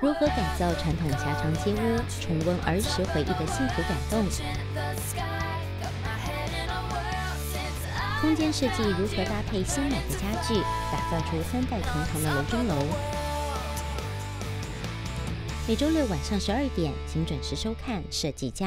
如何改造传统狭长街屋，重温儿时回忆的幸福感动？空间设计如何搭配新买的家具，打造出三代同堂的楼中楼？每周六晚上十二点，请准时收看《设计家》。